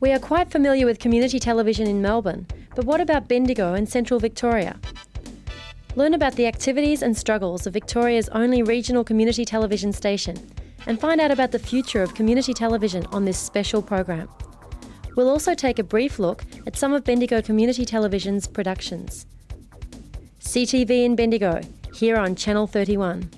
We are quite familiar with community television in Melbourne, but what about Bendigo and Central Victoria? Learn about the activities and struggles of Victoria's only regional community television station and find out about the future of community television on this special program. We'll also take a brief look at some of Bendigo Community Television's productions. CTV in Bendigo, here on Channel 31.